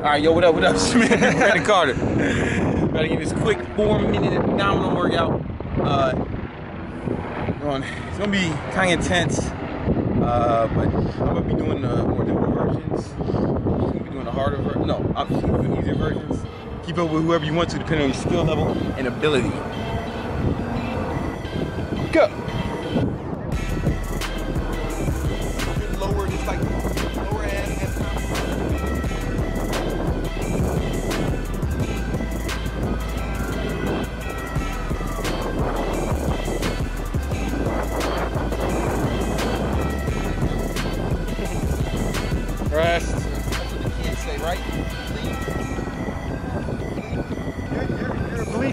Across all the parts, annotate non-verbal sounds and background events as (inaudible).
All right, yo, what up, what up? (laughs) It's man, Brandon Carter. Gotta give this quick four minute abdominal workout. Uh, going, it's gonna be kind of intense, uh, but I'm gonna be doing the more difficult versions. I'm gonna be doing the harder version. No, I'm just gonna be doing easier versions. Keep up with whoever you want to, depending on your skill level and ability. Go.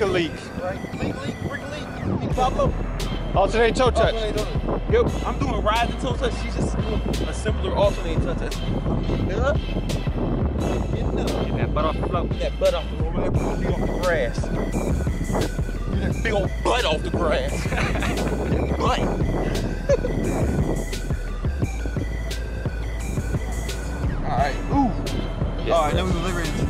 A Leak a leak. right? Leak, leak, brick leak. Leak, Pablo. Alternate toe touch. Alternate. Yep, I'm doing rise and toe touch. She's just doing a simpler alternating toe touch. Get up. Getting up. Get that butt off the floor. Get that butt off the road. That big off the grass. Get that big old butt off the grass. butt. (laughs) All right. Ooh. All right, then we deliver it. Count,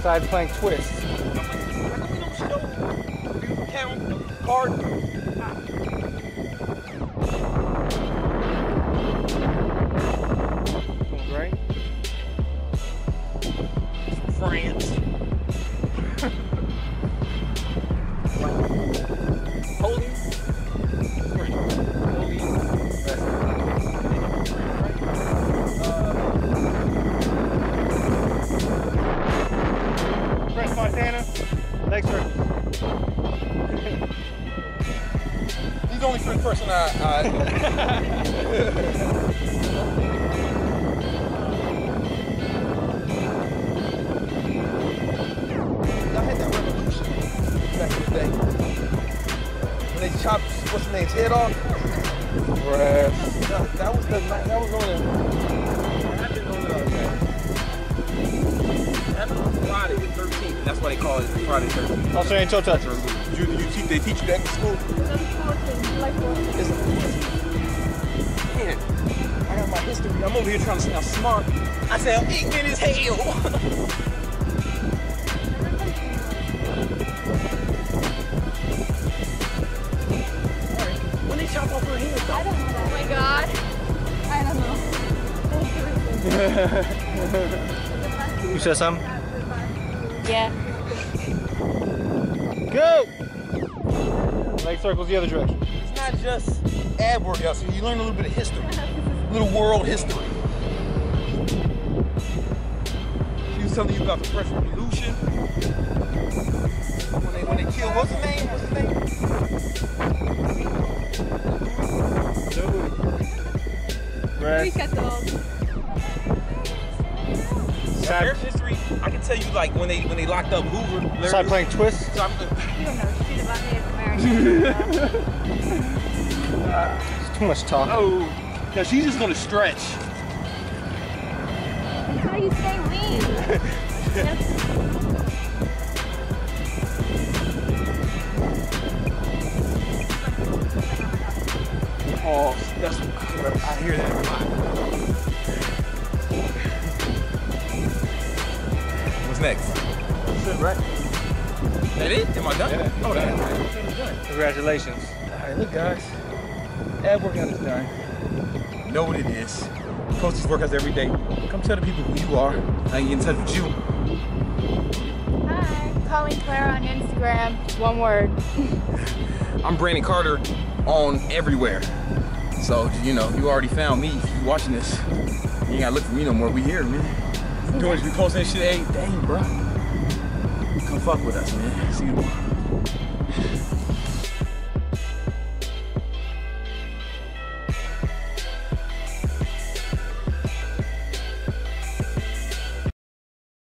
Side plank twist. How come He's the only first person I. I had that revolution back in the day. When they chopped what's the name's head off. Rest. That, that was the that was on the happened on Friday the 13th. That's why they call it Friday the 13th. Alternate toe touch. You, you teach, they teach you that in school? It's, man, I got my history. I'm over here trying to sound smart. I say I'm ignorant as hell. (laughs) when they chop off her head. I don't know. Oh my god. I don't know. (laughs) You said something? Yeah. Go! Leg circles the other direction. It's not just ab workouts. So you learn a little bit of history, a little world history. She was telling you about the French Revolution. When they when they killed what's his name? What's his name? Rest. Side, American history. I can tell you like when they when they locked up Hoover. Larry- side plank twist. So I'm- You don't know shit about Native Americans. (laughs) It's too much talk. Oh, no, she's just gonna stretch. That's how you stay lean. (laughs) Oh, that's I hear that next? That's right? That it? Am I done? Yeah. Oh, that, that's done. Congratulations. All right, look, guys. Ab workout is done. You know what it is. Post these workouts every day. Come tell the people who you are. I can get in touch with you. Hi. Colleen Claire on Instagram. One word. (laughs) I'm Brandon Carter on everywhere. So, you know, you already found me. If you watching this, you ain't gotta look for me no more. We here, man. This, we posting shit. Hey, dang, bro. Come fuck with us, man. See you tomorrow.